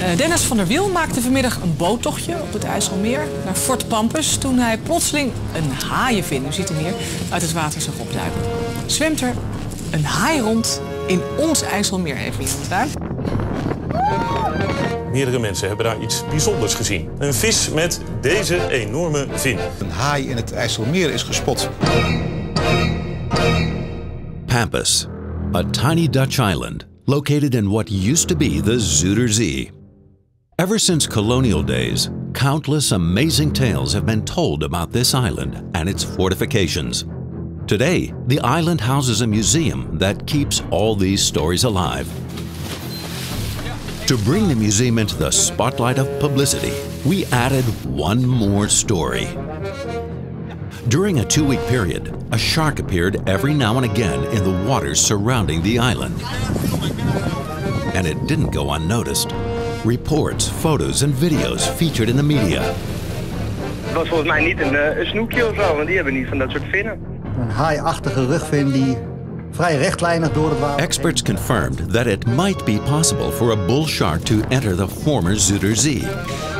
Uh, Dennis van der Wiel maakte vanmiddag een boottochtje op het IJsselmeer naar Fort Pampus toen hij plotseling een haaienvin, u ziet hem hier, uit het water zag opduiken. Zwemt er een haai rond in ons IJsselmeer even daar? Meerdere mensen hebben daar iets bijzonders gezien. Een vis met deze enorme vin. Een haai in het IJsselmeer is gespot. Pampas, a tiny Dutch island located in what used to be the Zuiderzee. Ever since colonial days, countless amazing tales have been told about this island and its fortifications. Today, the island houses a museum that keeps all these stories alive. To bring the museum into the spotlight of publicity, we added one more story. During a two-week period, a shark appeared every now and again in the waters surrounding the island. And it didn't go unnoticed. Reports, photos and videos featured in the media. Het was volgens mij niet een, uh, een snoekje of zo, want die hebben niet van dat soort vinnen. Een haaiachtige rugvin die vrij rechtlijnig door het water. Experts confirmed that it might be possible for a bull shark to enter the former Zuiderzee.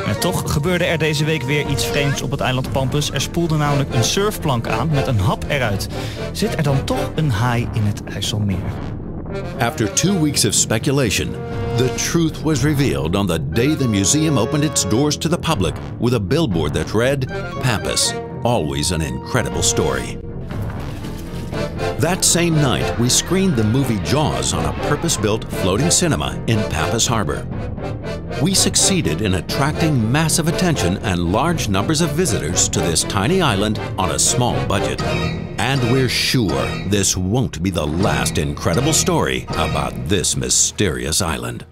En toch gebeurde er deze week weer iets vreemds op het eiland Pampus. Er spoelde namelijk een surfplank aan met een hap eruit. Zit er dan toch een haai in het IJsselmeer? After two weeks of speculation, the truth was revealed on the day the museum opened its doors to the public with a billboard that read, Pampus, always an incredible story. That same night, we screened the movie Jaws on a purpose-built floating cinema in Pampus Harbor. We succeeded in attracting massive attention and large numbers of visitors to this tiny island on a small budget. And we're sure this won't be the last incredible story about this mysterious island.